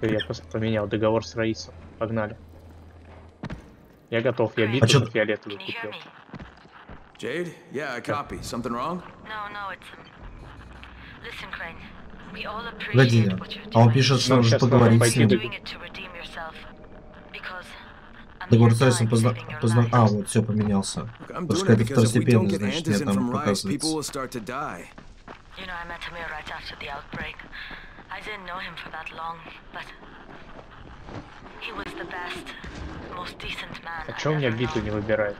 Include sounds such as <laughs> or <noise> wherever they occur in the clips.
Я просто поменял договор с Раисом. Погнали. Я готов, я А чё- на фиолетовую купил. Jade? Yeah, I copy. Something wrong? No, no, it's. Um... Listen, Crane. We all appreciate what you're а он doing. пишет, что нужно поговорить с ним. Doing Договор с Райсом позна... позна... А, вот, все поменялся. Потому doing что это второстепенно, значит, Anderson там показывается. die. You know, I met Amir right after the outbreak. I didn't know him for that long, but he was the best, most decent man А I've чё у меня ever биту known. не выбирает?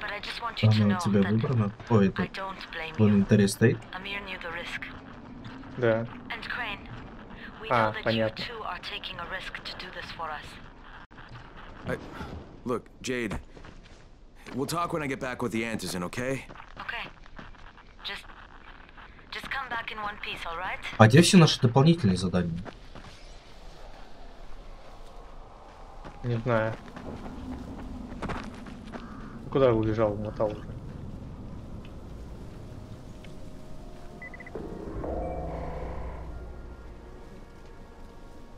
But I just want you to Она know у тебя that выбрана? Ой, I это don't blame в you. инвентаре стоит? Amir knew the risk. Да. And Crane, we А, know that понятно. you too are taking a risk to do this for us. I... Look, Jade. We'll talk when I get back with the Anderson, okay? Okay. Piece, all right? А где все наши дополнительные задания? Не знаю. Куда убежал, умотал уже.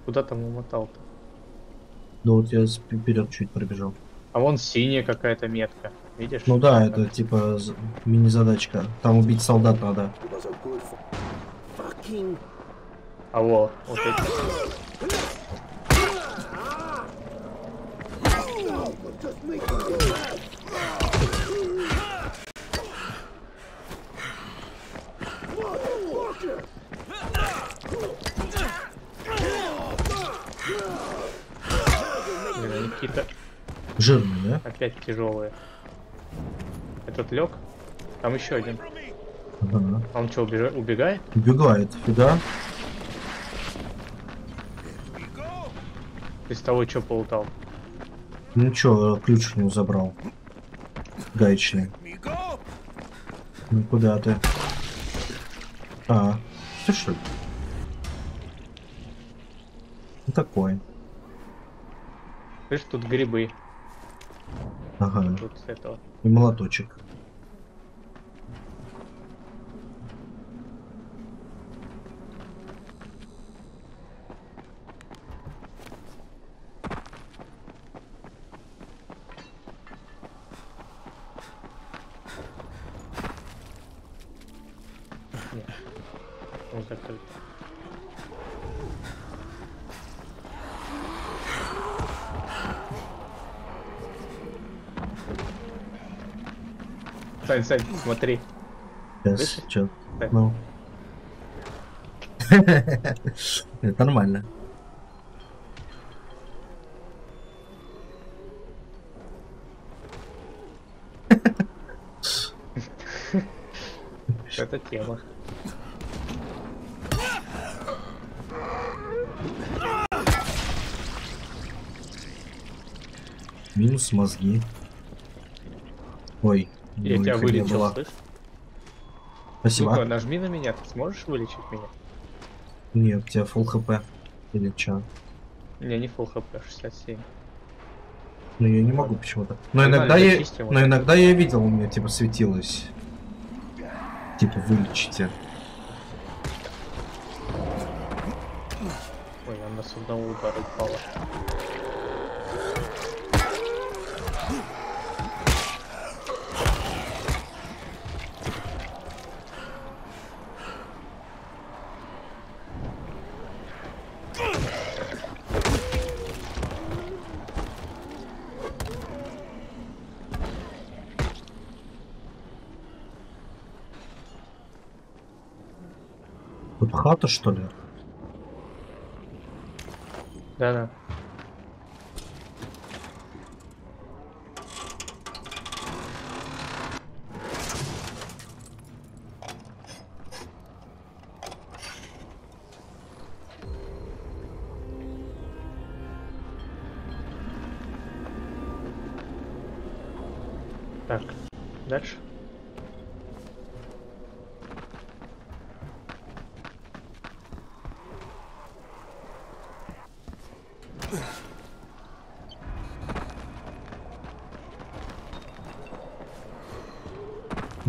Куда там умотал-то? Ну вот я вперед чуть пробежал. А вон синяя какая-то метка. Видишь? Ну да, это типа мини-задачка. Там убить солдат надо. А во, вот эти. Какие-то Жирные, да? опять тяжелые. Этот лег? Там еще один. А он что, убегает? Убегает, фига. Из того, что полутал? Ну чё, ключ у него забрал. Гаечный. Ну куда ты? А, ты что ли? Ну такой. Слышь, тут грибы. Ага. Тут с этого. И молоточек. Нет. Он закрыт. Сань, Сань, смотри. Сейчас, чё? Ну. <laughs> Это нормально. <laughs> Это тема. Минус мозги. Ой, Я ну, тебя не вылечил? Спасибо. Ну-ка, нажми на меня, ты сможешь вылечить меня? Нет, у тебя full хп. Или чё? У меня не full хп, 67. Ну я не могу почему-то. Но Погнали, иногда я, вот но иногда я видел, у меня типа светилось. Типа вылечите. Ой, она с одного удара упала. Хата что ли? Да-да.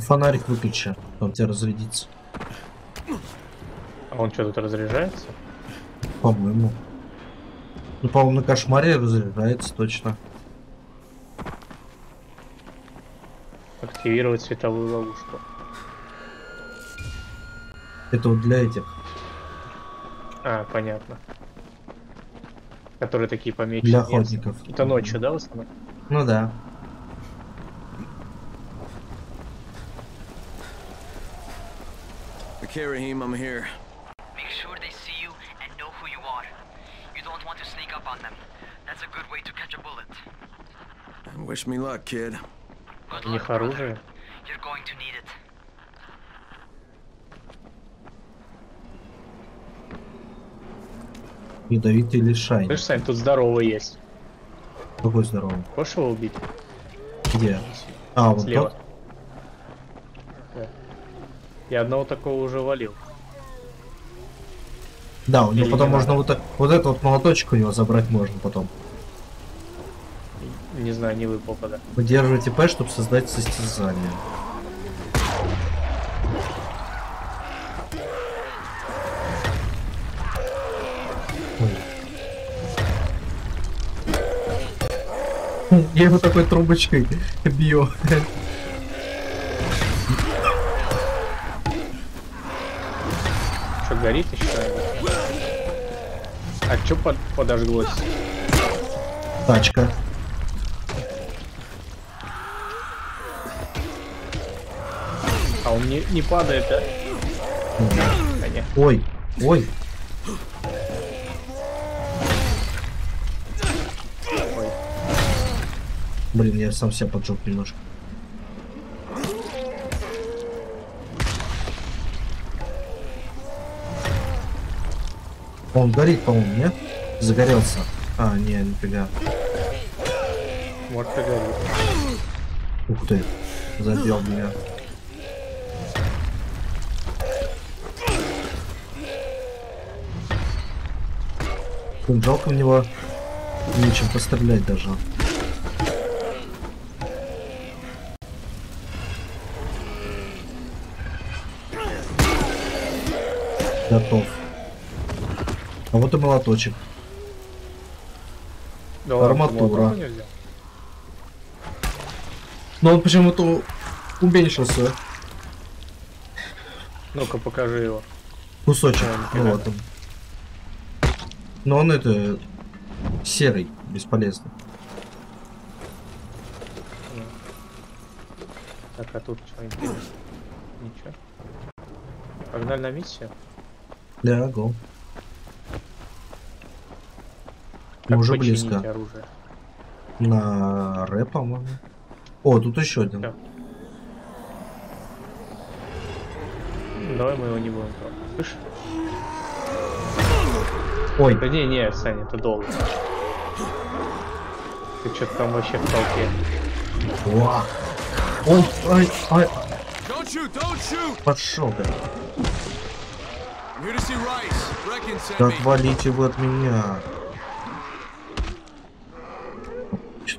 Фонарик выключи, он тебя разрядится. А он что, тут разряжается? По-моему. Ну, по-моему, на кошмаре разряжается точно. Активировать световую ловушку. Это вот для этих. А, понятно. Которые такие помечены. Для охотников. Это ночью, да, в основном? Ну да. Okay, Raheem, I'm here. Make sure they see you and know who you are. You don't want to sneak up on them. That's a good way to catch a bullet. Wish me luck, kid. Good luck, brother. You're going to need it. Ядовитый лишай. Слышь, Сань, тут здоровый есть. Какой здоровый. Хочешь его убить? Где? А, вот Слева. тот? Я одного такого уже валил. Да, у него Или потом не можно надо? вот. Вот этот вот молоточек у него забрать можно потом. Не знаю, не выпал пока. Удерживайте П, чтобы создать состязание. Ой. <laughs> Я его такой трубочкой бью. Горит еще? А что под, подожглось? Тачка. А он не, не падает, да? Понятно. Ой, ой. Ой. Блин, я сам себя поджег немножко. Он горит, по-моему, нет? Загорелся. А, не, нифига. И горит. Ух ты. Задел меня. Блин, жалко в него нечем пострелять даже. Готов. А вот и молоточек. Да Арматура. Но он почему-то уменьшился. Ну-ка, покажи его. Кусочек. Да, Ну вот он. Но он это серый, бесполезный. Так, а тут что Ничего. Погнали на миссию? Да, го. Как Мы уже близко. оружие? На рэп, по-моему. О, тут еще один. Да. Давай мы его не будем трогать. Слышь? Ой, Да не, не, Саня, это долго. Ты что-то там вообще в толпе. Уа. Shoot! Don't shoot! подшел, да. Me. отвалите вы от меня.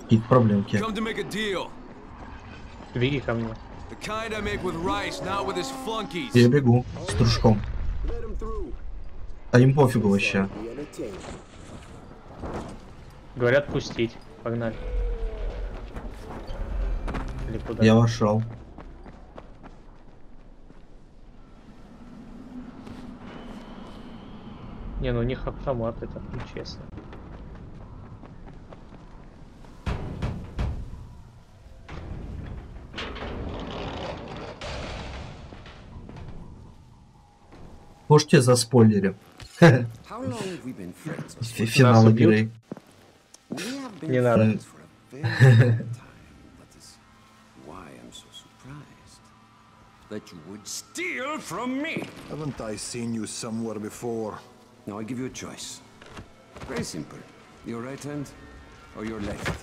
Какие-то проблемки. Беги ко мне. Я бегу с дружком. А им пофигу вообще. Говорят пустить. Погнали. Или куда? Я вошел. Не, ну у них автомат, это нечестно. Можете за спойлеры. Финал игры. Не надо. That you would steal from me. Haven't I seen you somewhere before? Now I give you a choice. Very simple. Your right hand or your left.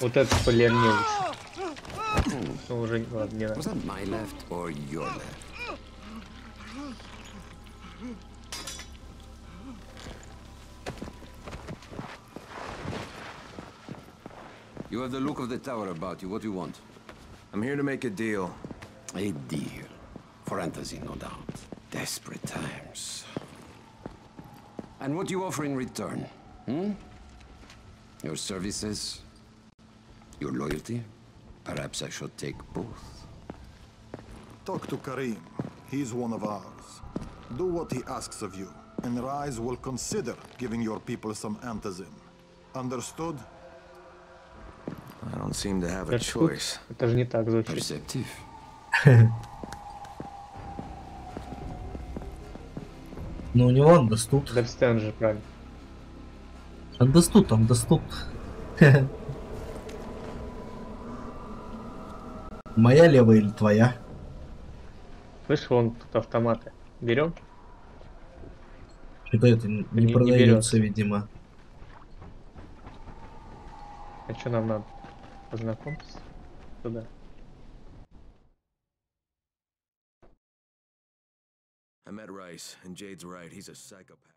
Вот этот спойлер не лучше. Ну уже не- ладно, не надо. Was that my left or your left? You have the look of the tower about you. What do you want? I'm here to make a deal. A deal. For fantasy, no doubt. Desperate times. And what do you offer in return? Hmm? Your services? Your loyalty? Perhaps I should take both. Talk to Karim. He's one of ours. Do what he asks of you, and Rise will consider giving your people some antizin. Understood? I don't seem to have a choice. Это же не так звучит. Perceptive. Ну, у него андестут. Дабстен же, правильно. Андестут, андестут. Моя левая или твоя? Слышь, вон тут автоматы. Берем? Что-то это не Не- не продается, берется. видимо. А что нам надо? Познакомиться? Туда. I met Rice, and Jade's right. He's a psychopath.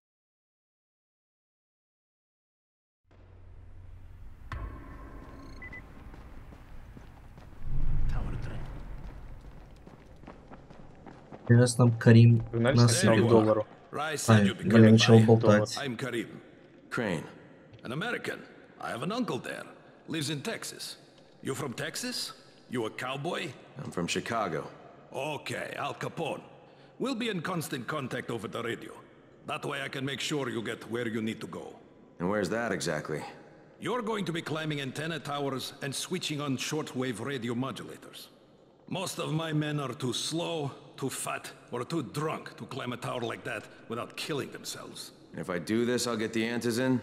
Сейчас там Карим Погнали нас сначала к его- доллару. Rice Ай, said you'd be я coming начал by. болтать. I'm Karim, Crane. an American. I have an uncle there. Lives in Texas. You from Texas? You a cowboy? I'm from Chicago. Okay, Al Capone. We'll be in constant contact over the radio. That way I can make sure you get where you need to go. And where's that exactly? You're going to be climbing antenna towers and switching on shortwave radio modulators. Most of my men are too slow, too fat, or too drunk to climb a tower like that without killing themselves. And if I do this, I'll get the antizin?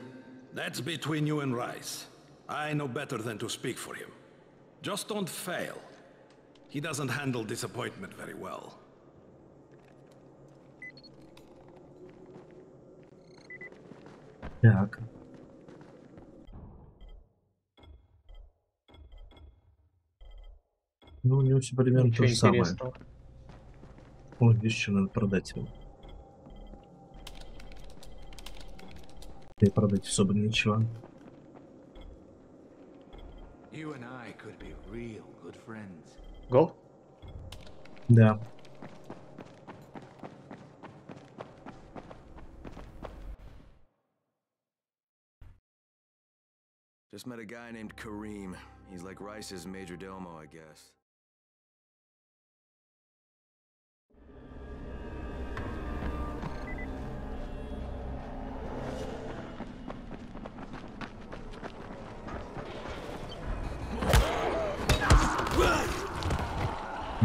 That's between you and Rice. I know better than to speak for him. Just don't fail. He doesn't handle disappointment very well. Так. Ну, у него все примерно то Ничего же самое. интересного. О, видишь, что надо продать ему. Да и продать особо ничего. You and I could be real good friends. Гол? Да. Just met a guy named Kareem. He's like Rice's major domo, I guess.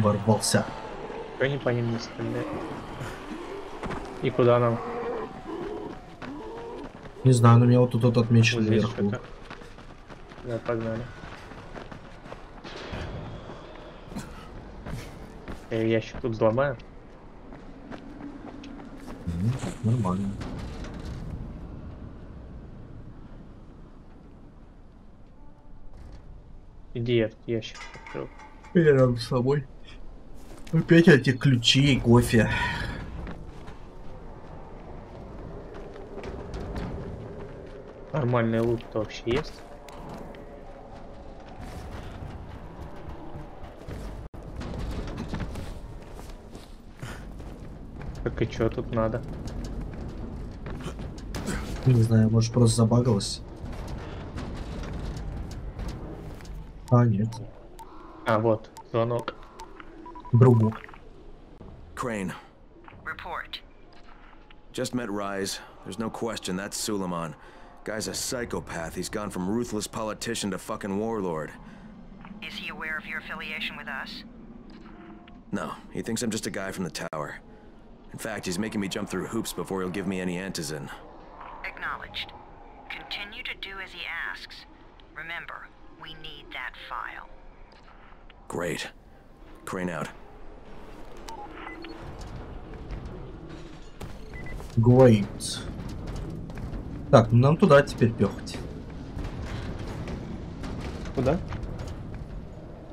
Ворвался. Чё они по ним не стреляют? И куда нам? Не знаю, но меня вот тут вот отмечено Вот наверху. Да, погнали. Я ящик тут взломаю. Нормально. Иди я тут ящик открыл. Я рядом с собой. Опять эти ключи и кофе. Нормальный лут вообще есть? Так и чё тут надо? Не знаю, может просто забагалась. А, нет. А, вот, звонок. Другу. Crane. Report. Just met Rise. There's no question that's Suleiman. Guy's a psychopath. He's gone from ruthless politician to fucking warlord. Is he aware of your affiliation with us? No, he thinks I'm just a guy from the tower. In fact, he's making me jump through hoops before he'll give me any antizin. Acknowledged. Continue to do as he asks. Remember, we need that file. Great. Crane out. Говорит. Так, ну нам туда теперь пехать. Куда?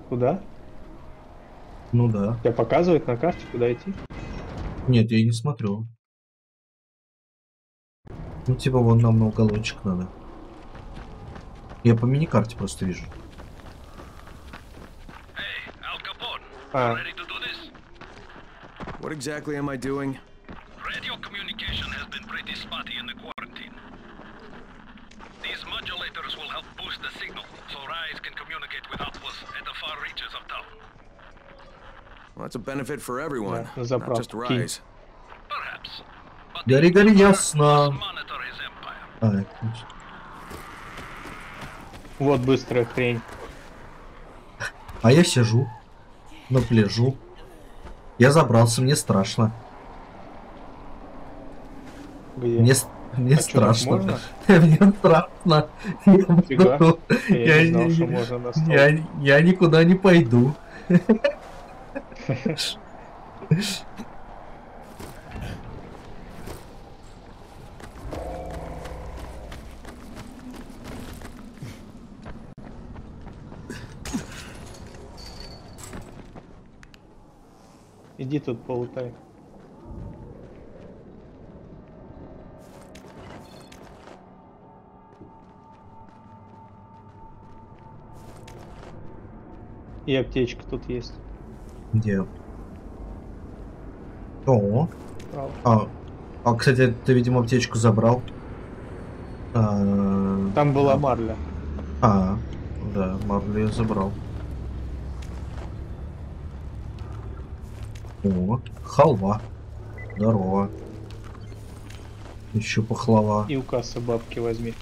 Куда? Ну да. Тебя показывает на карте, куда идти? Нет, я не смотрю. Ну, типа, вон нам на уголочек надо. Я по мини-карте просто вижу. Hey, Al Capone. А? What exactly am I doing? Perhaps. But Гори, гори, ясно. А. Вот быстрая хрень. А я сижу на пляжу. Я забрался, мне страшно. Где? Мне, с- мне А страшно. <laughs> Мне страшно. Я, Я не знал, я- что можно на стол. я- я никуда не пойду. <laughs> Иди тут полутай. И аптечка тут есть. Где? О, Право. а, а, кстати, ты, видимо, аптечку забрал. А, Там была марля. А, да, Марлю я забрал. О, халва. Здорово. Еще пахлава. И у кассы бабки возьми.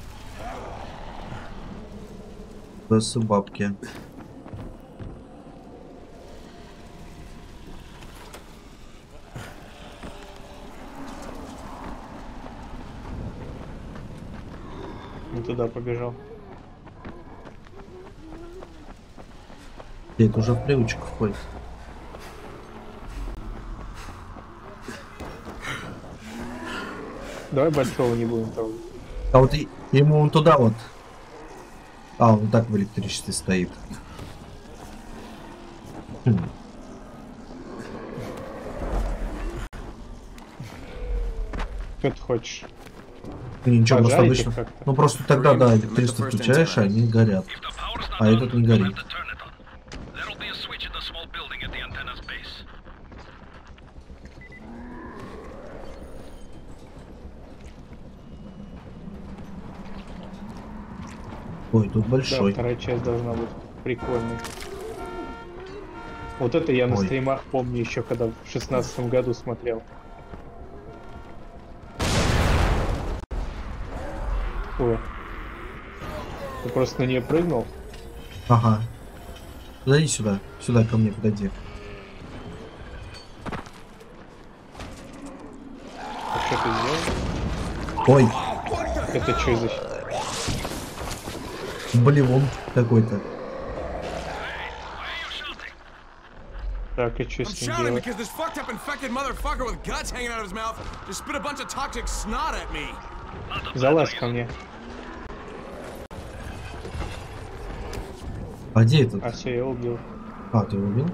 Бессы бабки. Туда побежал. Это уже в привычку входит. Давай большого не будем трогать. А вот и- ему он туда вот. А, он так в электричестве стоит. Хм. Что ты хочешь? Ну, Ничего, просто Поджарить их обычно. Ну просто тогда, да, электричество включаешь, они горят. А этот не горит. Ой, тут Да, большой. вторая часть должна быть прикольной. Вот это я на Ой. стримах помню еще, когда в шестнадцатом году смотрел. Ой. Ты просто на нее прыгнул? Ага. Подойди сюда. Сюда ко мне подойди. А что ты сделал? Ой, Это что за... блевун какой-то. Так, и что с ним делать? because this fucked up infected motherfucker with guts hanging out of his mouth just spit a bunch of toxic snot at me. Залазь ко мне. А где этот? А все, я убил. А, ты его убил?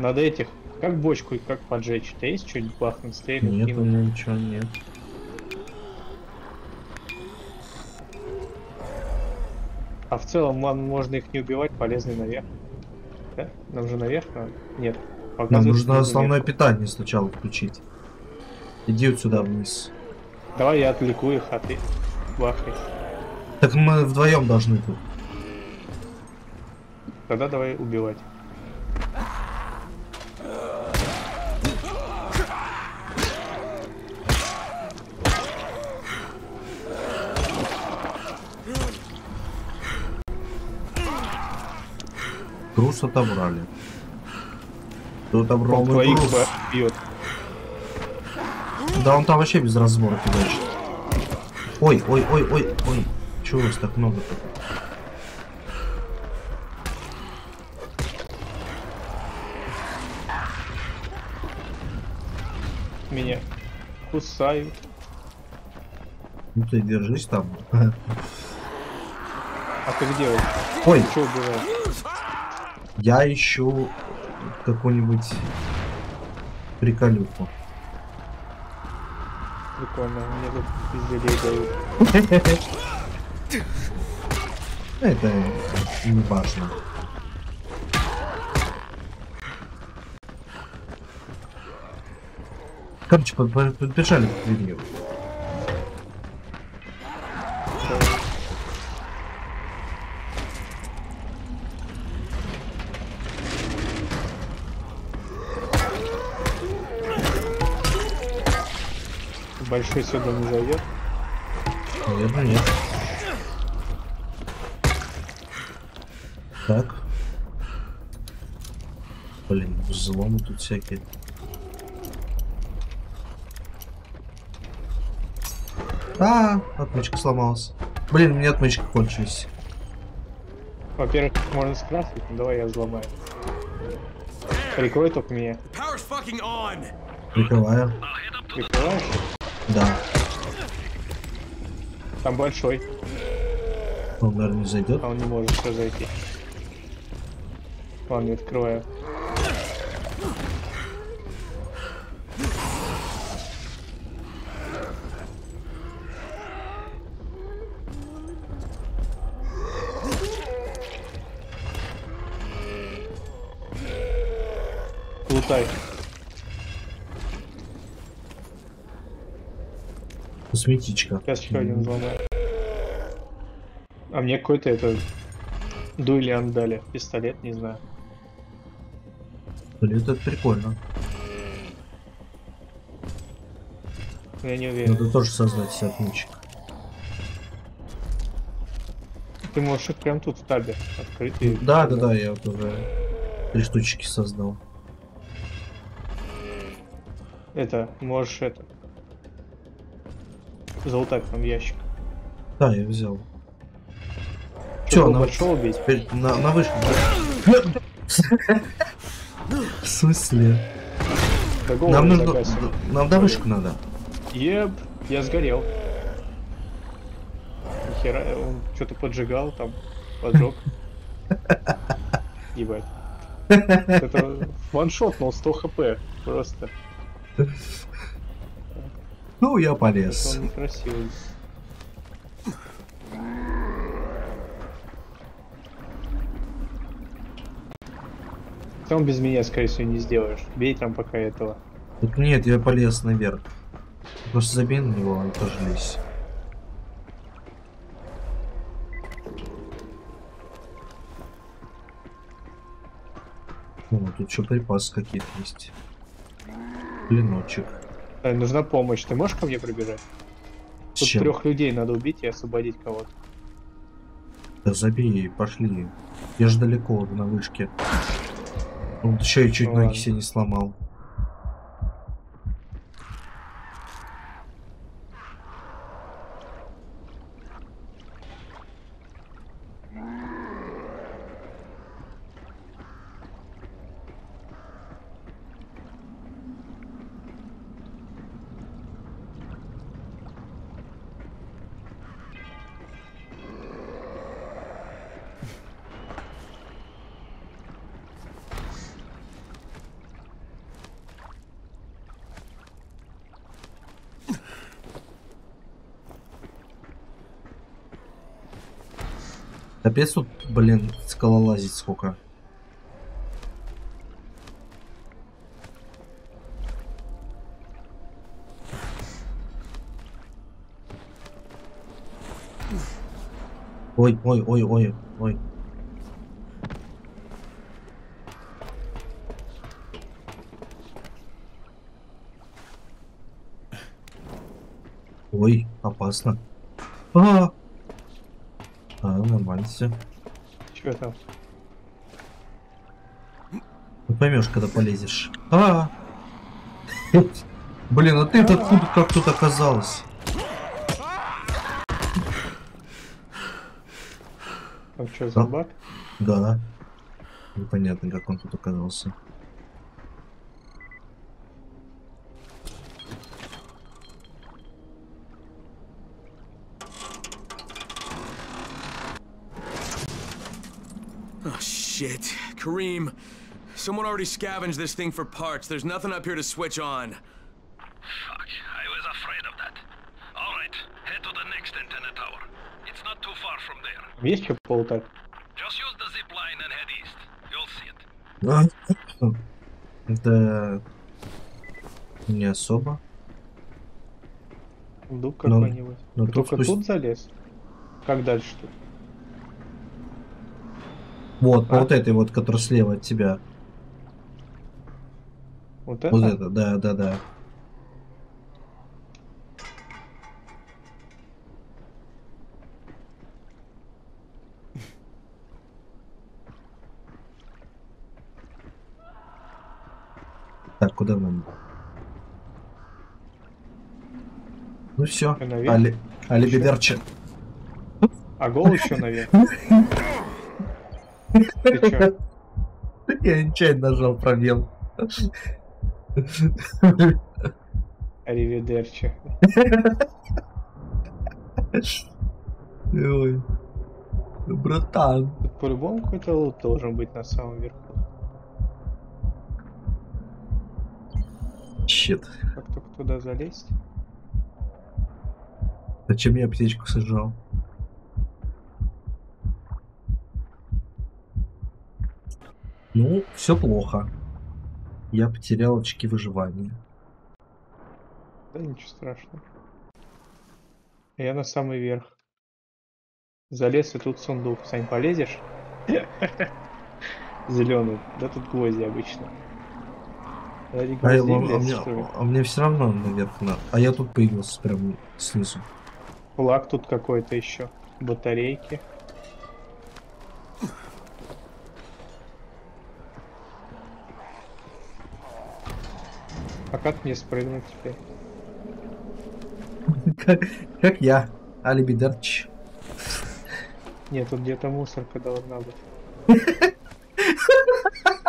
Надо этих... Как бочку и как поджечь? У тебя есть что-нибудь бахнуть, стрельнуть, Нет, у кинуть? меня ничего нет. А в целом ладно, можно их не убивать, полезный наверх. Да? Нам же наверх надо? Нет. Нам нужно основное наверх. питание сначала включить. Иди вот сюда вниз. Давай я отвлеку их, а ты бахай. Так мы вдвоем должны тут. Тогда давай убивать. Груз отобрали. Кто отобрал мой груз? бьет. Да он там вообще без разбора фигачит. Ой, ой, ой, ой, ой. Чего у вас так много-то? Меня кусают. Ну ты держись там. А ты где? Ой, убиваешь? я ищу какую-нибудь приколюху. Прикольно, мне тут пизделей дают. <laughs> Это не важно. Короче, подбежали к дверью. Большой сюда не зайдет? Наверное, нет. Так. Блин, взломы тут всякие. А, отмычка сломалась. Блин, у меня отмычка кончилась. Во-первых, можно скрафтить, ну давай я взломаю. Прикрой только меня. Power's fucking on! Прикрываю. Прикрываешь? Да. Там большой, Он, наверное, не зайдет. а он не может все зайти. Ладно, не открываю. Лутай. Косметичка. Сейчас еще один взломаю. А мне какой-то это... Дуэлянт дали. Пистолет, не знаю. Блин, это прикольно. Я не уверен. Надо тоже создать себе отмычек. Ты можешь их прям тут в табе открыть. и- Да, да, да, я вот уже три штучки создал. Это, можешь это... Залутать там ящик. Да, я взял. Чё, на, большого бить? теперь на, на вышку. <laughs> <laughs> В смысле? Голову Нам нужно... загасим. Нам до вышку надо. Еб, я сгорел. Нихера, он что-то поджигал там, поджег. <laughs> Ебать. Это ваншотнул 100 хп. Просто. Ну, я Это полез. он некрасивый. Там без меня, скорее всего, не сделаешь. Бей там пока этого. Так нет, я полез наверх. Просто забей на него, и тоже лезь. О, тут что припасы какие-то есть. Клиночек. Э, нужна помощь. Ты можешь ко мне пробежать? С Тут чем? трех людей надо убить и освободить кого-то. Да забей, пошли. Я же далеко, на вышке. Вот еще и чуть Ну ноги себе не сломал. Капец тут, блин, скалолазить сколько. Ой, ой, ой, ой, ой. Ой, опасно. А, а нормально все. Че там? Ну поймешь, когда полезешь. А! <laughs> Блин, а ты откуда как тут оказалась? Там что, за А? баг? Да. Непонятно, как он тут оказался. Kareem, someone already scavenged this thing for parts. There's nothing up here to switch on. Fuck, I was afraid of that. All right, head to the next antenna tower. It's not too far from there. Есть что полутать? Just use the zip line and head east. You'll see it. А, Это не особо. Ну, какой-нибудь. ну, Ты тут только спусть- тут залез? Как дальше вот, а? вот этой вот, которая слева от тебя. Вот это? Вот это, да, да, да. Так, куда нам? Ну все, Али... Алибидерчик. А гол еще наверх. <laughs> <laughs> Я нечаянно нажал пробел. Аривидерчи. Ой. Братан. Тут по-любому какой-то лут должен быть на самом верху. Щит. Как только туда залезть. Зачем я аптечку сажал? Ну, все плохо. Я потерял очки выживания. Да ничего страшного. Я на самый верх. Залез и тут сундук. Сань, полезешь? <laughs> Зеленый. Да тут гвозди обычно. А, я- а лезть, мне, а мне все равно наверх на. А я тут появился прям снизу. Флаг тут какой-то еще. Батарейки. А как мне спрыгнуть теперь? <laughs> Как, как я, Алибидерч. Нет, тут где-то мусорка должна быть.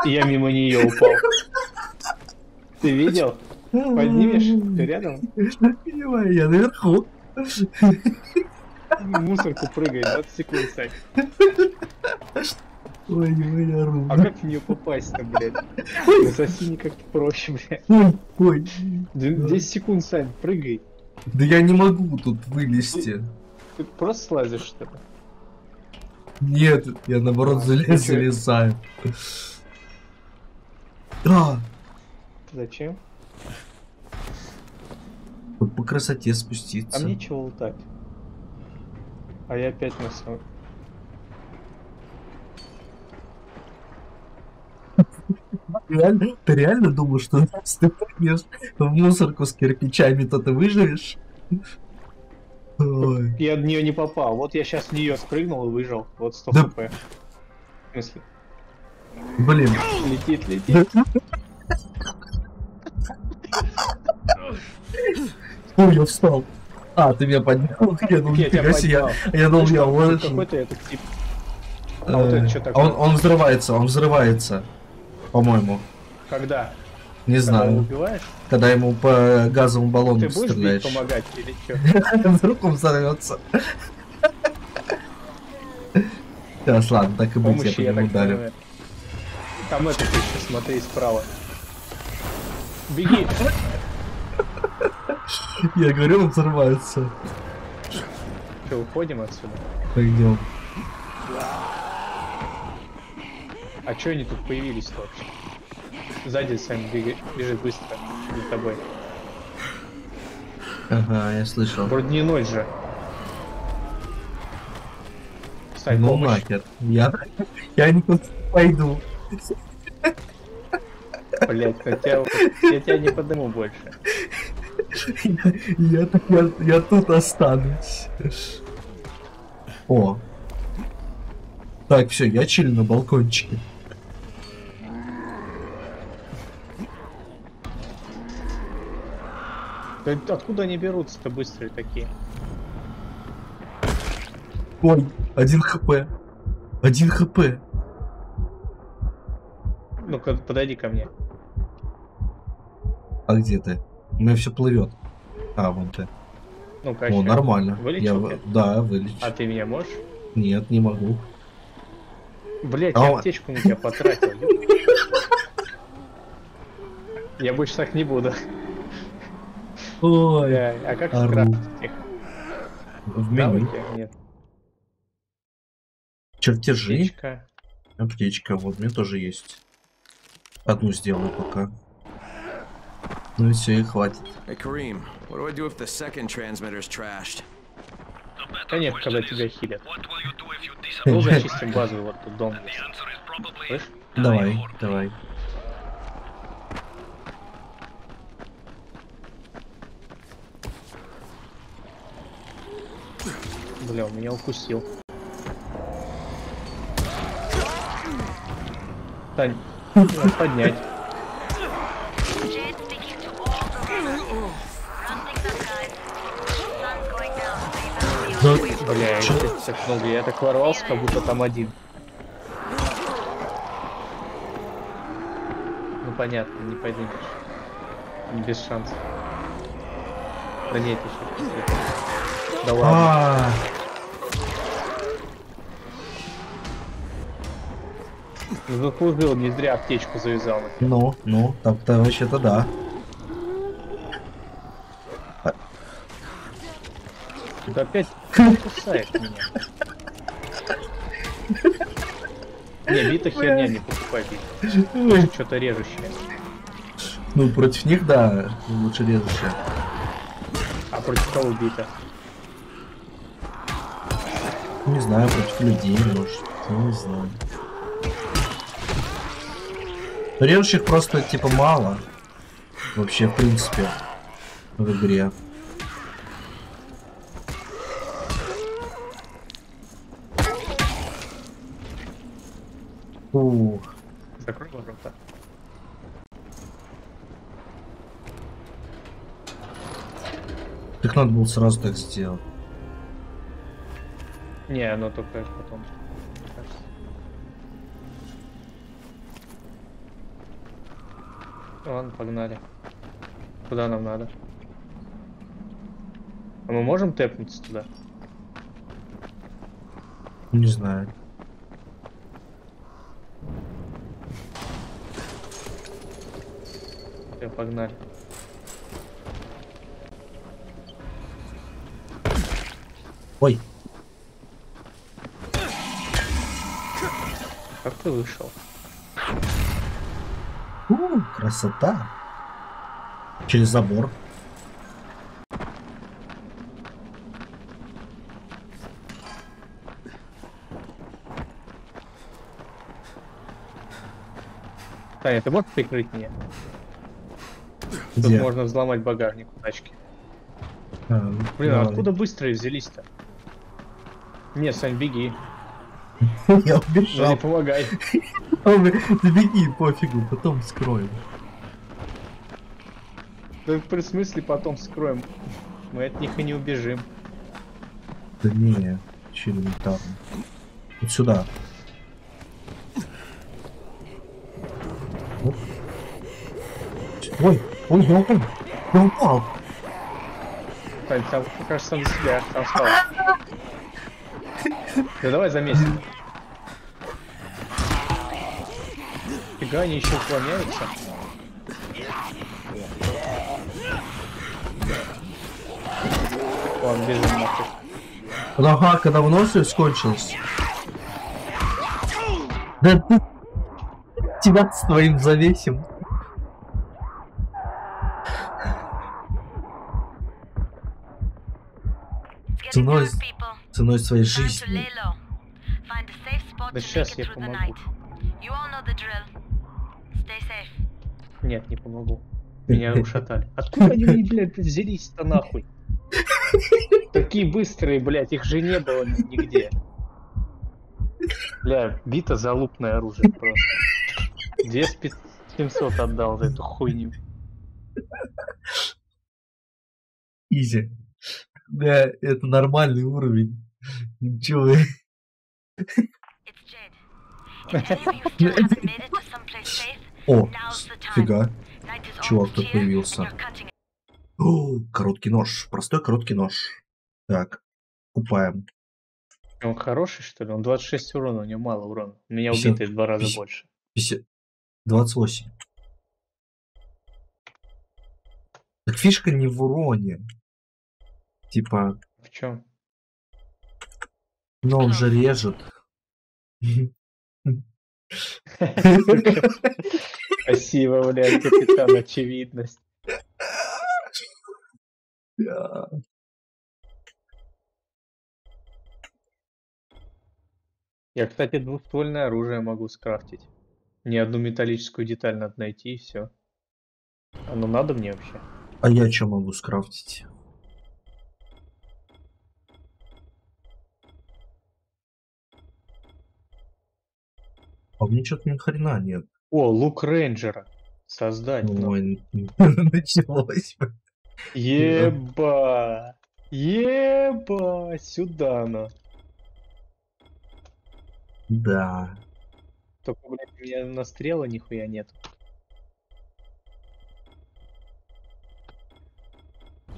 И <laughs> Я мимо нее упал. Ты видел? Поднимешь? Ты рядом? Понимаю, я наверху. Мусорку прыгай, 20 секунд, Сань. <laughs> Ой, ой, ору. А как в нее попасть-то, блядь? Ассасине как-то проще, блядь. Ой, ой. Д- 10 секунд, Сань, прыгай. Да я не могу тут вылезти. Ты просто слазишь, что ли? Нет, я наоборот залез, ты чё? залезаю. Да, Зачем? по красоте А спуститься. мне чего лутать? А я опять на самом... Реально, ты реально думал, что если ты прыгнешь в мусорку с кирпичами, то ты выживешь? Ой. Я в нее не попал. Вот я сейчас в нее спрыгнул и выжил. Вот 100 Да. хп. В смысле? Блин. Летит, летит. Ой, я встал. А, ты меня поднял. <laughs> Я думал, Я тебя поднял. Я думал, я уложил. Какой-то этот тип. А вот Э, это что а такое? Он, он взрывается, он взрывается. По-моему. Когда? Не Когда знаю. убиваешь? Когда ему по газовому баллону Ты будешь бить, стреляешь. помогать или что? <laughs> Вдруг он взорвется. Сейчас, ладно, так и быть, я по нему ударю. Там это пишет, смотри справа. Беги! Я говорю, он взрывается. Что, уходим отсюда? Пойдем. А чё они тут появились-то вообще? Сзади Сань беги- бежит быстро за тобой. Ага, я слышал. Вроде не ночь же. Сань, Ну помощь. нахер. Я, я никуда пойду. Блять, я тебя, я тебя не подниму больше. Я, я, я тут останусь. О. Так, все, я чилю на балкончике. Да откуда они берутся-то быстрые такие? Ой, один хп. Один хп. Ну-ка, подойди ко мне. А где ты? У меня все плывет. А, вон ты. Ну-ка, О, ща. нормально. Вылечил Я ты? Да, вылечил. А ты меня можешь? Нет, не могу. Блять, А я он- аптечку на тебя потратил. <laughs> Я больше так не буду. Ой, а как ору. скрафтить их? в меню. Нет. Чертежи. Аптечка. Аптечка, вот, у меня тоже есть. Одну сделаю пока. Ну и все, и хватит. Hey, Kareem, what do I do if the second transmitter's trashed? Да нет, когда тебя хилят. Ну, зачистим базу, вот тут дом. Слышь? Давай, давай. Бля, он меня укусил. Тань, поднять. Бля, я так долго, я так ворвался, как будто там один. Ну понятно, не пойдешь. Без шансов. Да нет, еще. Да ладно. А. Заслужил, не зря аптечку завязал. ну, ну, так-то вообще-то да. Это опять кусает меня. Не, бита херня, не покупай. Что-то режущее. Ну, против них, да, лучше резать. А против кого бита? Не знаю, против людей, может, я не знаю. Режущих просто, типа, мало. Вообще, в принципе, в игре. Ух, Закрой ворота. так надо было сразу так сделать. Не, оно только потом. Ладно, погнали. Куда нам надо? А мы можем тэпнуться туда? Не знаю. Все, погнали. Ой, Как ты вышел? Красота. Через забор. Таня, ты можешь прикрыть меня? Тут Где? можно взломать багажник у тачки. А, Блин, а давай. откуда быстрые взялись-то? Не, Сань, беги. <laughs> Я Ну, не убежал. помогай. <laughs> Беги, пофигу, потом скроем. Да в смысле потом скроем? Мы от них и не убежим. Да не, че элементарно. Вот сюда. Оп. Ой, ой, я упал. Я упал. Сань, там, кажется, сам за себя. Там спал. Да давай замесим. Фига, они еще уклоняются. Ладно, бежим нахуй. Когда вновь все скончилось. Да ты... Тебя с твоим завесим. Ценой, ценой своей жизни. Да make я помогу. Нет, не помогу. Меня ушатали. Откуда они, блядь, взялись-то нахуй? Такие быстрые, блядь, их же не было ни- нигде. Бля, бита залупное оружие просто. Две спи- 700 отдал за эту хуйню. Изи. Да, это нормальный уровень. Ничего. вы. О, фига. Чувак тут появился. О, короткий нож. Простой короткий нож. Так, купаем. Он хороший, что ли? Он 26 урона, у него мало урона. У меня 50, убитый в два раза 50. больше. 50 28. Так фишка не в уроне. Типа, В чем? ну он же режет. <laughs> Спасибо, блядь, капитан, очевидность. Да. Я, кстати, двуствольное оружие могу скрафтить. Ни одну металлическую деталь надо найти и все. Оно надо мне вообще? А я что могу скрафтить? А мне что-то ни хрена нет. О, лук рейнджера. Создать. ну. Ой, <laughs> началось. Еба. Еба, сюда на. Да. Только, блядь, у меня на стрелы нихуя нет.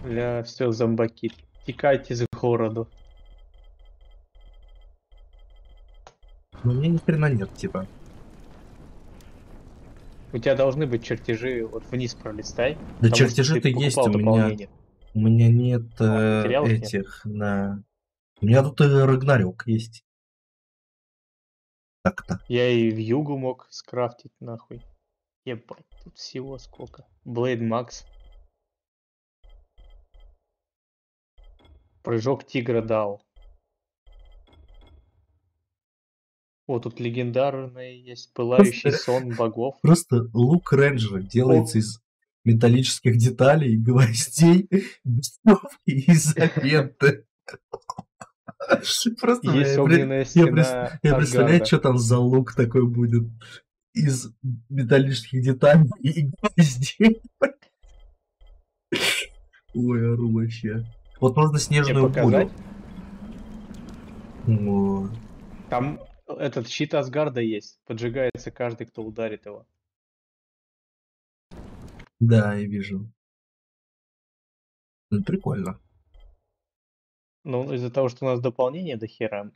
Бля, все, зомбаки. Текайте из города. Но у меня ни хрена нет, типа. У тебя должны быть чертежи, вот вниз пролистай. Да чертежи-то есть у меня. У меня нет А, э, материалов нет? этих, на... У меня тут и Рагнарёк есть. Так-то. Я и в югу мог скрафтить, нахуй. Ебать, тут всего сколько. Блейд Макс. Прыжок тигра дал. О, тут легендарный есть пылающий Просто- сон богов. Просто лук рейнджера делается из металлических деталей, <laughs> гвоздей, бечевки и изоленты. Просто Есть я, огненная я, стена я представляю, что там за лук такой будет из металлических деталей и гвоздей. Ой, ору вообще. Вот можно снежную. О, Там этот щит Асгарда есть. Поджигается каждый, кто ударит его. Да, я вижу. Ну, прикольно. Ну, из-за того, что у нас дополнение до хера.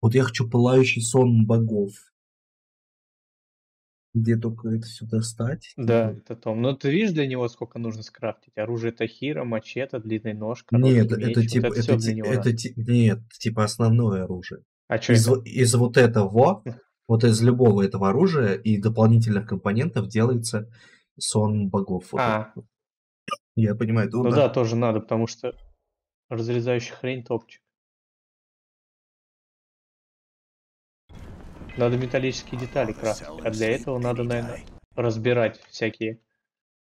Вот я хочу пылающий сон богов. Где только это все достать? Да, Типа, это Том. Но ты видишь для него сколько нужно скрафтить? Оружие Тахира, мачете, длинный нож, короткий Нет, меч. это вот типа, это это, для него это ти- нет, типа основное оружие. А что Из, это? из вот этого, <laughs> вот из любого этого оружия и дополнительных компонентов делается сон богов. Вот А. Я понимаю, это Ну да, тоже надо, потому что разрезающий хрень топчик. Надо металлические детали крафтить, а для этого надо, наверное, разбирать всякие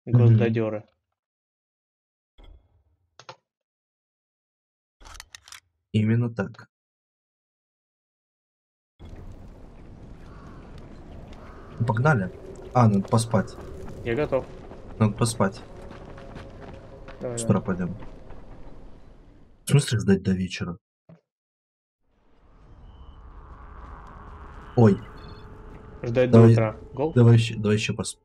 гвоздодеры. Именно так. Погнали. А, надо поспать. Я готов. Надо поспать. Давай, С утра пойдем. В смысле ждать до вечера? Ой, Ждать Давай- до утра. Гол? давай еще, давай еще поспать.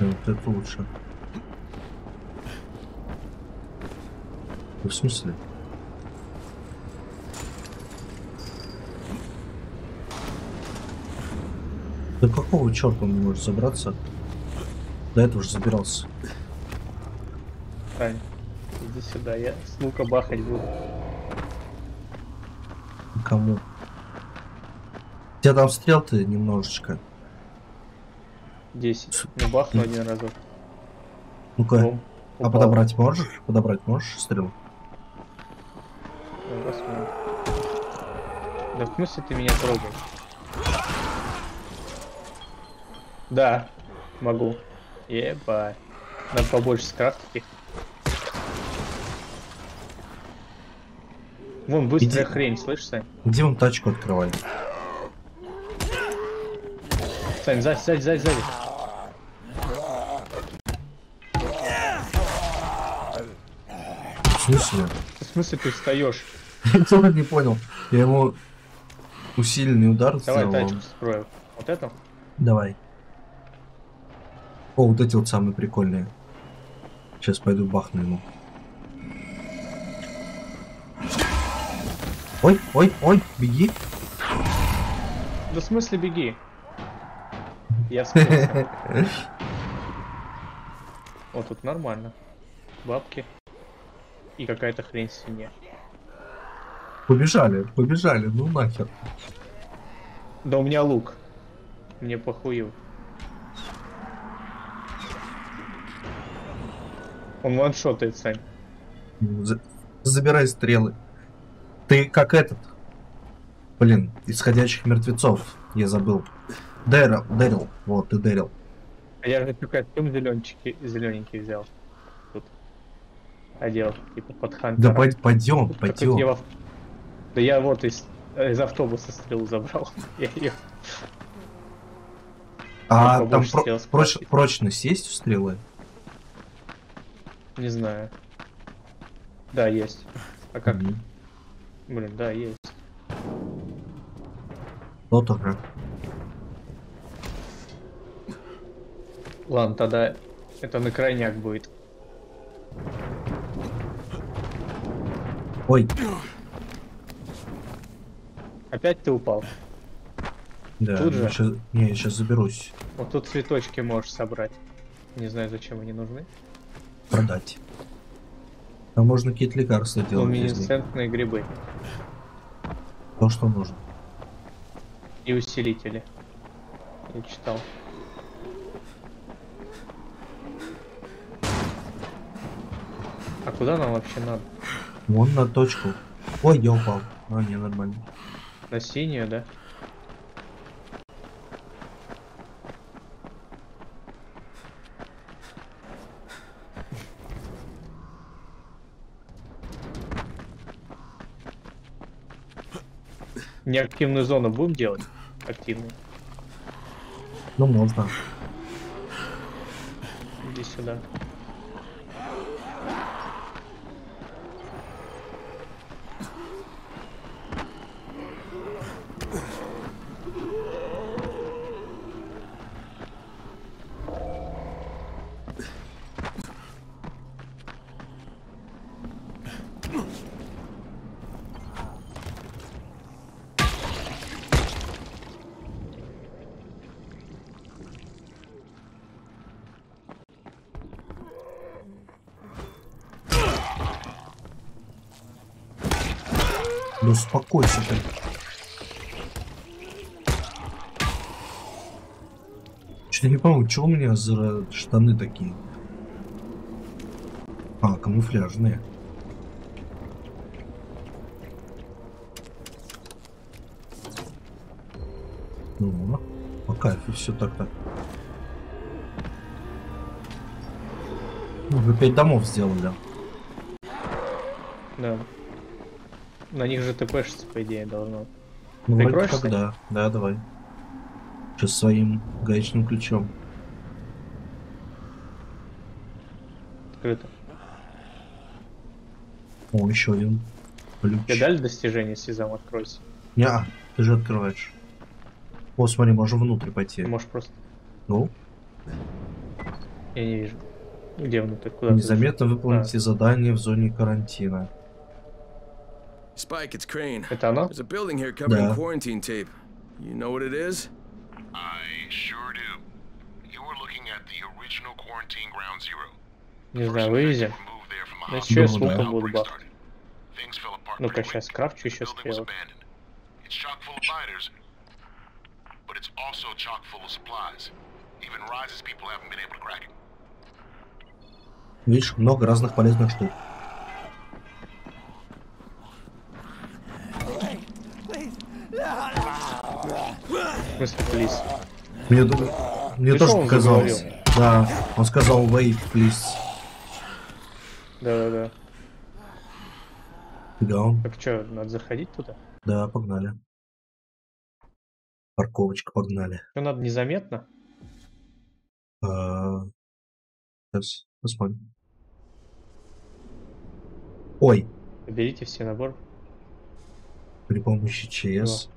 Вот это лучше. В смысле? Да какого черта он не может забраться? До этого уже забирался. Сань, иди сюда, я с лука бахать буду. Кому? Тебя там стрел-то немножечко. 10. Ну бахну один разок. Ну-ка, а подобрать можешь? Подобрать можешь стрел? Да в смысле ты меня трогаешь? Да, могу. Ебать. Надо побольше скрафтить их. Вон быстрая Иди. хрень, слышишь, Сань? Где он тачку открывали? Сань, сзади, сзади, сзади, сзади. В смысле? В смысле ты встаешь? Я не понял. Я ему усиленный удар Давай сделал. тачку строю. Вот эту? Давай. О, вот эти вот самые прикольные. Сейчас пойду бахну ему. Ой, ой, ой, беги. Да в смысле беги? Я вспомнил. <laughs> Вот тут нормально. Бабки. И какая-то хрень в. Побежали, побежали, ну нахер. Да у меня лук. Мне похую. Он ваншотает, Сань. За- Забирай стрелы. Ты как этот. Блин, исходящих мертвецов. Я забыл. Дэрил, Дэрил. Вот, ты Дэрил. А я же костюм зеленчики, зелененький взял. Тут. Одел, типа под хантера. Да пой- пойдем, я пойдем. во- Да я вот из, из автобуса стрелу забрал. <laughs> Я ее А Ну, там про- проч- прочность есть у стрелы? Не знаю. Да, есть. А как? Мгм. Блин, да, есть. Вот уже. Ладно, тогда это на крайняк будет. Ой, Опять ты упал? да, Тут же? щас- не, я сейчас заберусь Вот тут цветочки можешь собрать. Не знаю, зачем они нужны. продать. Там можно какие-то лекарства делать. Луминесцентные грибы То, что нужно. и усилители. Я читал. А куда нам вообще надо? Вон на точку. Ой, я упал. А, не, нормально. На синюю, да? Неактивную зону будем делать? Активную. Ну, можно. Иди сюда. Да успокойся ты. Что-то не пойму, что у меня за штаны такие? А, камуфляжные. Ну, по кайфу все так-то. Ну, Вы пять домов сделали. Да. На них же ТПшиться, по идее, должно. Ну, Ты вроде кроешься? как да. Да, давай. Сейчас своим гаечным ключом. Открыто. О, еще один ключ. Тебе дали достижение, сезам откройся? Не, ты же открываешь. О, смотри, можем внутрь пойти. Ты можешь просто... Ну, Я не вижу. Где внутрь? Куда незаметно выполните задание в зоне карантина. Spike, it's Crane. А, Это оно? There's a building here covered in Да. quarantine tape. You know what it is? I sure do. You were looking at the original quarantine ground zero. Не знаю, вывезем. Removed there from the Ну, hospital сейчас с Думаю, да. луком буду outbreak бах. started. Things fell apart Ну-ка, pretty сейчас quick. крафчу еще The building was стрелок. abandoned. It's chock full of fighters, but it's also chock full of supplies. Even Rise's people haven't been able to crack it. Видишь, много разных полезных штук. В смысле, плиз? Мне, мне Ты тоже показалось. заговорил? Да, он сказал wait, please. Да-да-да. Он. Так что, надо заходить туда? Да, погнали. Парковочка, погнали. Что надо незаметно? А, Сейчас, посмотрим. Ой, Берите все набор. При помощи ЧС.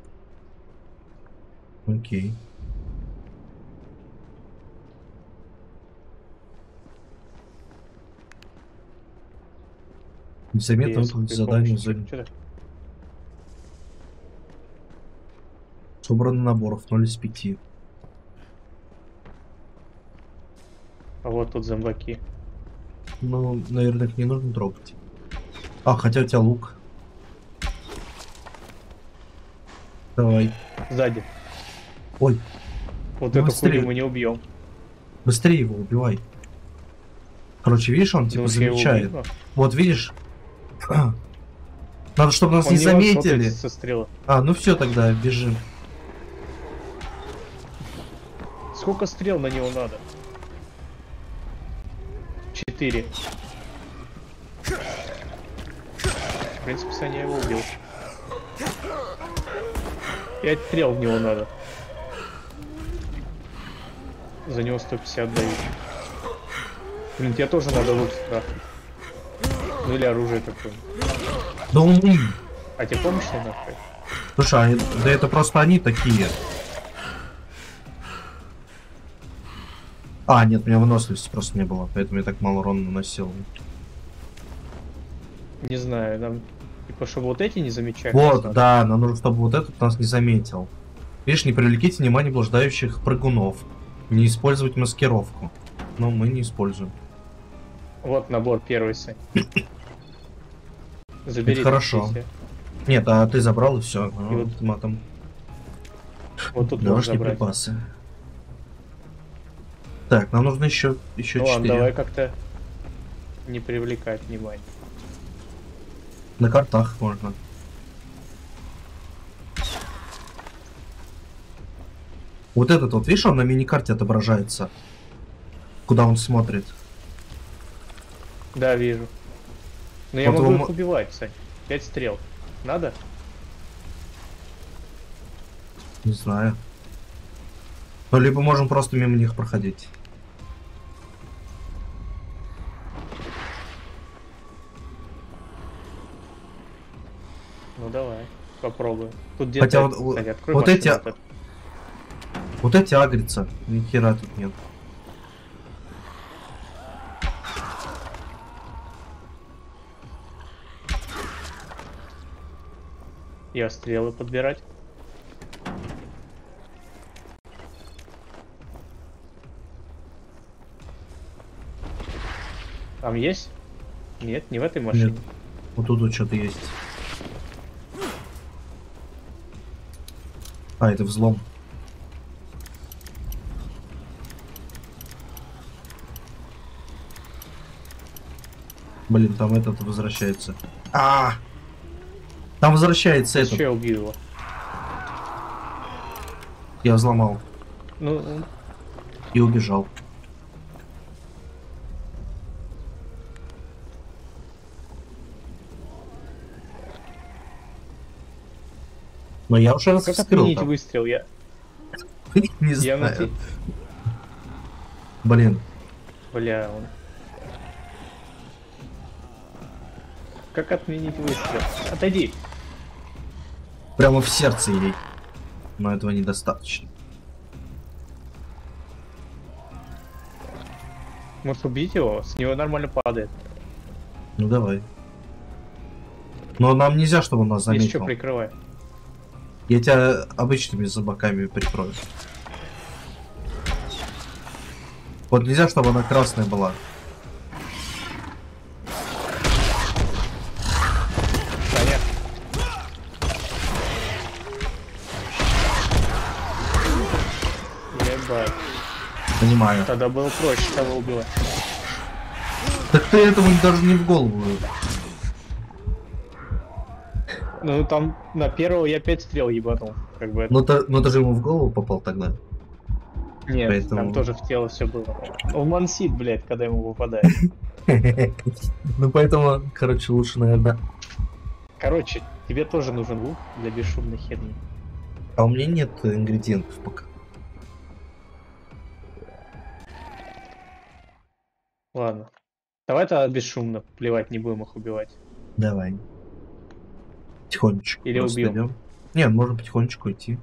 Окей. Незаметно выполнить задание так? Собрано наборов 0 из 5. А вот тут зомбаки. Ну, наверное, их не нужно трогать. А, хотя у тебя лук. Давай. Сзади. Ой, Вот Ну, эту быстрее. хуйню мы не убьем. быстрее его убивай. Короче, видишь, он типа его замечает. Вот видишь? <clears throat> Надо, чтобы нас Он не заметили. со. А, ну все тогда, бежим. Сколько стрел на него надо? Четыре. В принципе, Саня его убил. Пять стрел в него надо. За него 150 дают. Блин, тебе тоже надо лук скрафтить. Ну или оружие такое. Да он... А тебе помощь не нахуй? Слушай, а, да это просто они такие. А, нет, у меня выносливости просто не было, поэтому я так мало урона наносил. Не знаю, нам типа чтобы вот эти не замечали. Вот, надо. да, нам нужно, чтобы вот этот нас не заметил. Видишь, не привлеките внимание блуждающих прыгунов. Не использовать маскировку. Но мы не используем. Вот набор первый, Сань. Забери. Хорошо. Нет, а ты забрал и все. И вот- матом. Вот тут Домашние припасы. Так, нам нужно еще еще Ну ладно, четыре. давай как-то не привлекать внимание. На картах можно. Вот этот вот, видишь, он на миникарте отображается. Куда он смотрит. Да, вижу. Но я Вот могу его их убивать, Сань. Пять стрел. Надо? Не знаю. Ну, либо можем просто мимо них проходить. Ну давай, попробуем. Тут где-то, Хотя вот- Сань, открой вот эти-. Вот эти агрятся. Ни хера тут нет. Я стрелы подбирать. Там есть? Нет, не в этой машине. Нет. Вот тут вот что-то есть. А, это взлом. Блин, там этот возвращается. А! Там возвращается этот. я убью его. Я взломал ну, и убежал. Но я уже как вскрыл отменить там. выстрел? Я, Не я на знаю. Блин, Бля, он... Как отменить выстрел? Отойди. прямо в сердце ей. Но этого недостаточно. Может убить его? С него нормально падает. Ну давай. Но нам нельзя, чтобы он нас заметил. прикрывай. Я тебя обычными зубаками прикрою. Вот нельзя, чтобы она красная была. Понимаю. Тогда было проще того убивать. Так ты этому даже не в голову. Ну там на первого я пять стрел ебанул. Как бы Ну ты, ну ты же ему в голову попал тогда. Нет, поэтому- там тоже в тело все было. Он мансит, блядь, когда ему выпадает. <laughs> Ну поэтому, короче, лучше, наверное. Короче, тебе тоже нужен лук для бесшумной херни. А у меня нет ингредиентов пока. Ладно. Давай тогда бесшумно, плевать, не будем их убивать. Давай. Тихонечку. Или убьем? идем. Нет, можно потихонечку идти.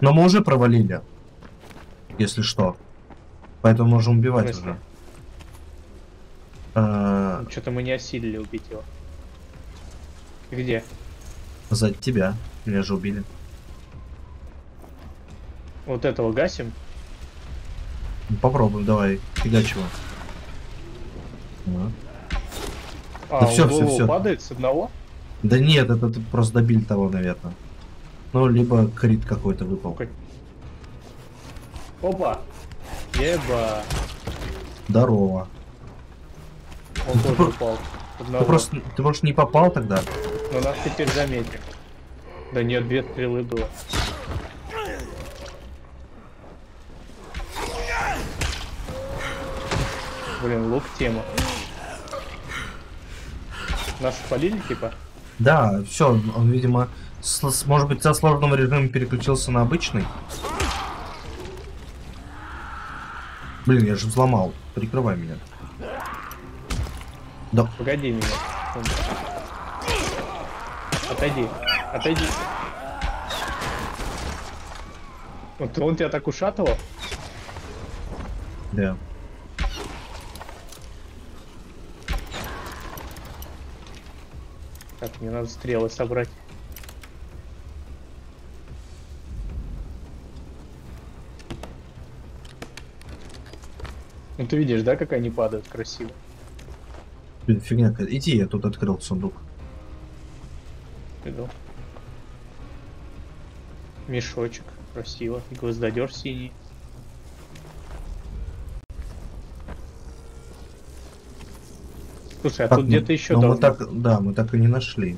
Но мы уже провалили. Если что. Поэтому можем убивать уже. А, Что-то мы не осилили убить его. Где? сзади тебя. Меня же убили. Вот этого гасим? Ну, попробуем, давай. Фигач его. Вот. А, Да он всё, в всё, голову всё. падает с одного? Да нет, это ты просто добили того, наверное. Ну, либо крит какой-то выпал. Опа! Еба! Здорово. Он Ну, ты тоже про- упал. Ты просто, ты может не попал тогда? Но нас теперь заметили. Да нет, две стрелы было. Блин, лук тема. Нас спалили, типа? Да, все, он, видимо, с- с- может быть, со сложного режима переключился на обычный. Блин, я же взломал. Прикрывай меня. Да, Погоди меня. Отойди. Отойди. Вот он тебя так ушатывал? да. Так, мне надо стрелы собрать. Ну ты видишь, да, как они падают красиво? Блин, фигня. Иди, я тут открыл сундук. Иду. Мешочек, красиво. Гвоздодер синий. Слушай, а Так, тут ну- где-то еще ну, мы должно... так, да, мы так и не нашли.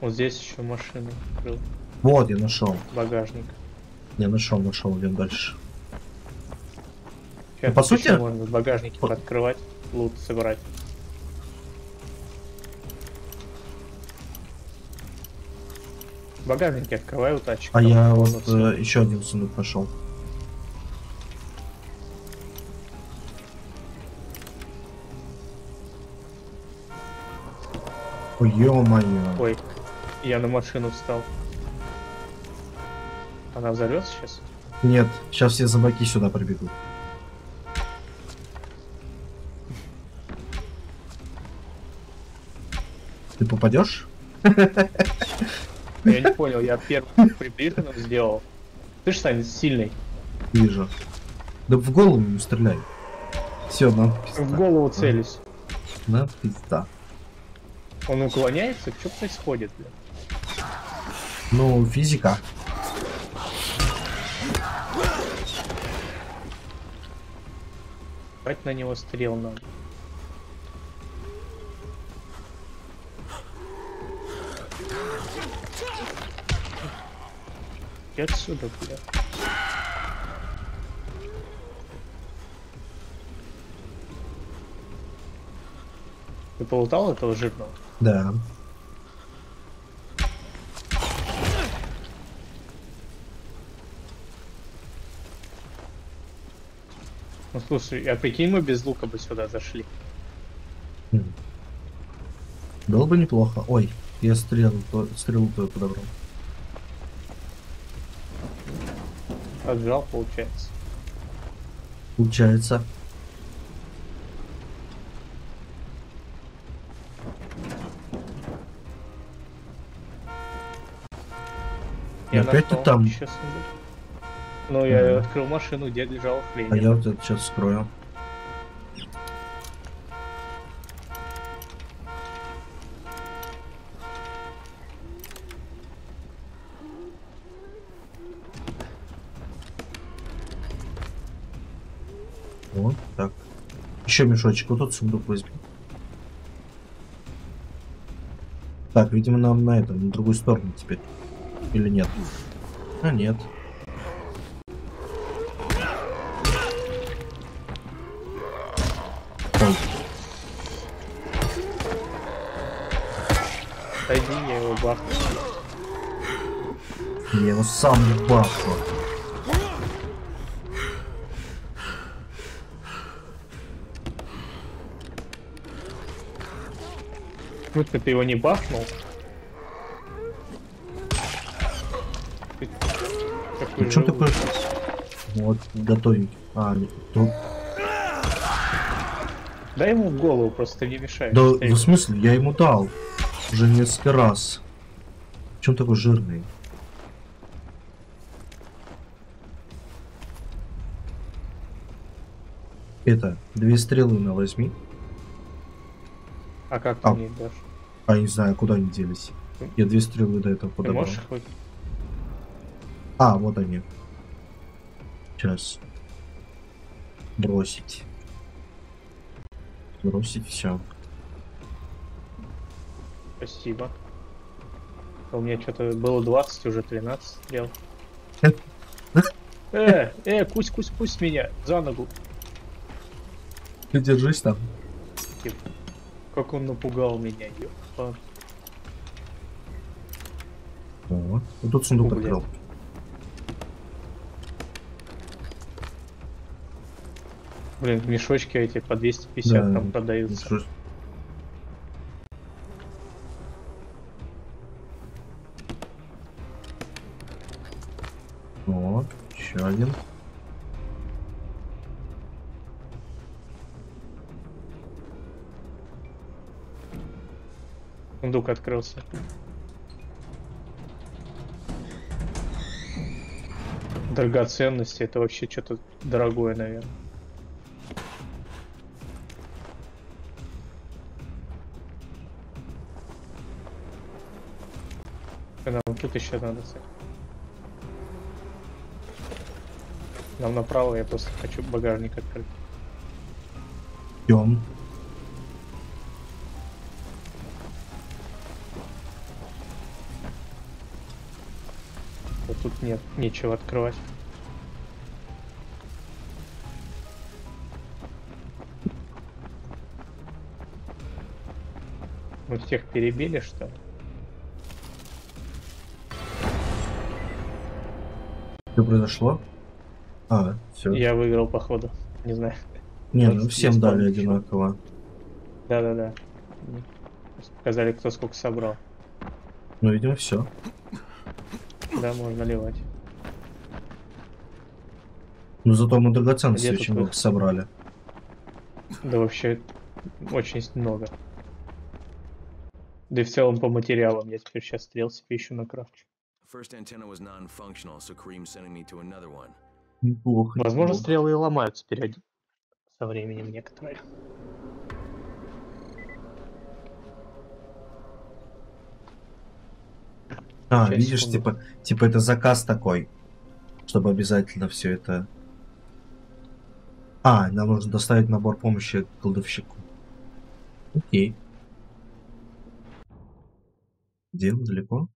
Вот здесь еще открыл. Вот, я нашел. Багажник. Я нашел, нашел, идем дальше. Сейчас по еще сути- можно в багажнике по- открывать, лут собрать. Багажники открываю тачек. А я вот э, еще один сундук нашел. Ой, ё-моё. Ой, я на машину встал. Она взорвется сейчас? Нет, сейчас все зомбаки сюда прибегут. Ты попадешь? Я не понял, я первый приближенным сделал. Ты ж, Сань, сильный. Вижу. Да в голову ему стреляй. Все, нам пизда. В голову целюсь. Нам пизда. Он уклоняется? Что происходит, бля? Ну, физика. Брать на него стрел надо. И отсюда, бля. Ты полутал этого жирного? Да. Ну слушай, а прикинь, мы без лука бы сюда зашли. Хм. Было бы неплохо. Ой, я стрелу, стрелу твою подобрал. Отжал, получается. Получается. И опять ты там? ещё сундук. Ну, я Мгм. открыл машину, где лежал хрень. А я вот это сейчас скрою. Вот так. Еще мешочек, вот тут сундук возьми. Так, видимо, нам на этом, на другую сторону теперь. Или нет? А, нет. Ой, Пойди, я его бахну. я его сам бахну. В смысле, ты его не бахнул? Ты такое? Вот, готовенький. А, тут- Дай ему в голову, просто не мешай. Да, ну в смысле, я ему дал. Уже несколько раз. Че он такой жирный? Это, две стрелы на возьми. А как ты А. мне дашь? А не знаю, куда они делись. Я две стрелы до этого Ты подобрал. можешь хоть? А, вот они. Сейчас. Бросить. Бросить все. Спасибо. А У меня что-то было 20, уже 13 стрел. <laughs> Э, э, кусь, кусь, кусь меня за ногу. Ты держись там. Как он напугал меня. Вот. Вот тут сундук Блин. открыл. Блин, мешочки эти по 250 Да, там продаются. Ж- Вот, еще один. Сундук открылся. Драгоценности, это вообще что-то дорогое, наверное. Тут еще надо. Нам направо, я просто хочу багажник открыть. Идем. Вот тут нет, нечего открывать. Мы всех перебили, что ли? Что произошло? А, все. Я выиграл, походу. Не знаю. Не, вот ну всем дали одинаково. Да-да-да. Показали, кто сколько собрал. Ну, видимо, все. Да, можно ливать. Ну, зато мы драгоценности Где очень много собрали. Да вообще очень много. Да и в целом по материалам я теперь сейчас стрел себе еще на крафчу. First antenna was non-functional, so Kareem's sending me to another one. Неплохо. Возможно, стрелы и ломаются периоди... со временем некоторые. А, Часть видишь, типа, типа это заказ такой, чтобы обязательно все это. А, нам нужно доставить набор помощи кладовщику. Окей. Он далеко?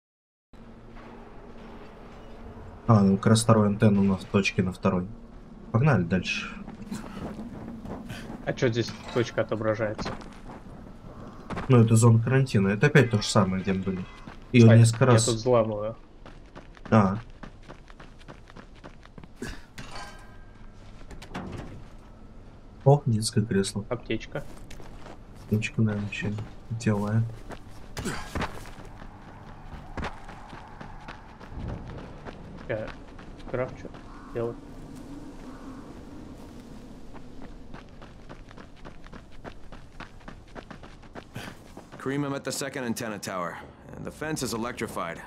А, ну как раз вторую антенну на точке на второй. Погнали дальше. А что здесь точка отображается? Ну, это зона карантина. Это опять то же самое, где мы были. И он А, несколько я раз. тут взламываю. А. О, детское кресло. Аптечка. Птичку, наверное, вообще делая. Я крафчу. Делаю. Kareem, I'm at the second antenna tower, and the fence is electrified.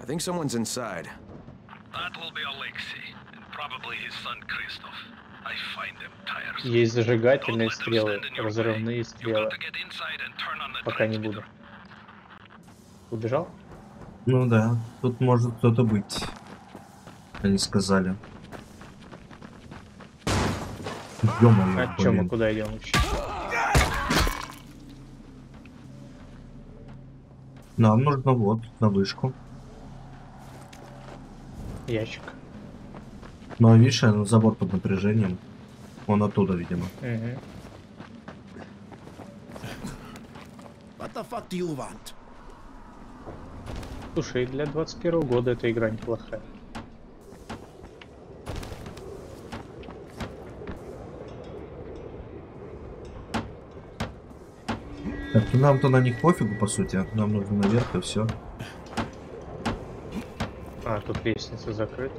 I think someone's inside. That will be Alexei, and probably his son Christoph. I find them tiresome. Есть зажигательные стрелы, разрывные стрелы. Пока не буду. Убежал? Ну да, тут может кто-то быть. Они сказали. Ё-моё, А чё, мы куда идем вообще? Нам нужно вот, на вышку. Ящик. Ну, а видишь, на забор под напряжением. Он оттуда, видимо. What the fuck do you want? Слушай, для 21 года эта игра неплохая. Так, ну нам-то на них пофигу, по сути. Нам нужно наверх и все. А, тут лестница закрыта.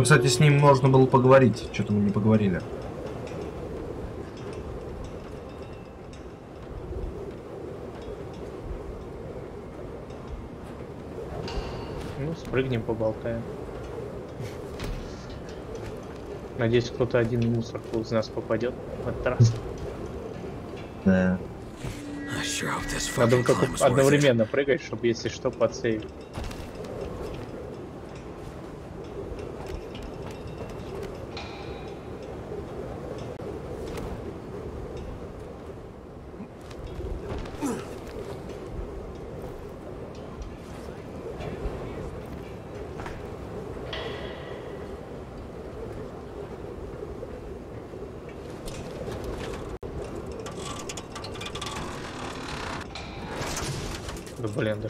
Там, кстати, с ним можно было поговорить. Что-то мы не поговорили. Ну, спрыгнем, поболтаем. Надеюсь, кто-то один мусор из нас попадет в этот раз. Да. Надо вот it. одновременно прыгать, чтобы если что, подсейвить.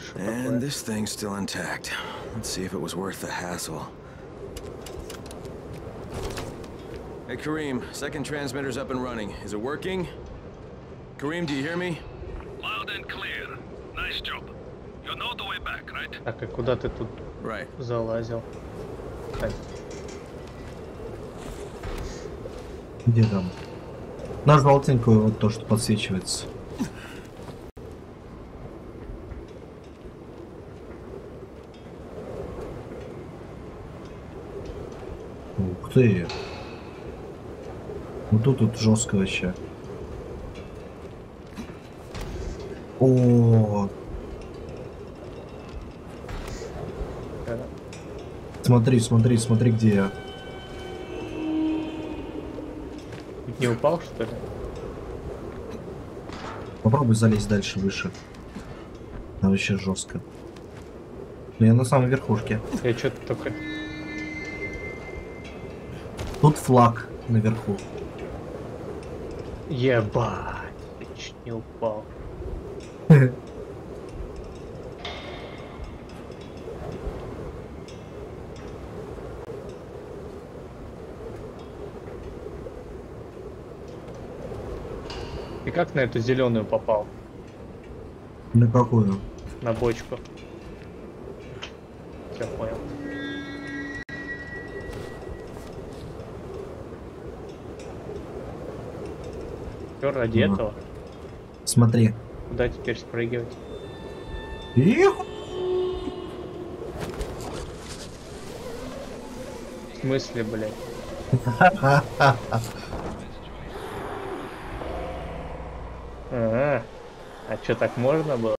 And такое? this thing's still intact. Let's see if it was worth the hassle. Hey, Kareem, second transmitter's up and running. Is it working? Kareem, do you hear me? Loud and clear. Nice job. You know the way back, right? Так, и куда ты тут Right. залазил? Так, Где там? На желтенькую вот то, что подсвечивается. Ты. Вот тут вот жестко вообще. О, смотри, смотри, смотри, где я. не упал, что ли? Попробуй залезть дальше выше. Там вообще жестко. Но я на самой верхушке. Я что-то только... Флаг наверху. Ебать, чуть не упал. <laughs> И как на эту зеленую попал? На какую? На бочку. Я понял. Все ради Ага. этого? Смотри. Куда теперь спрыгивать? Иху. В смысле, блядь? Ага. <laughs> А что, так можно было?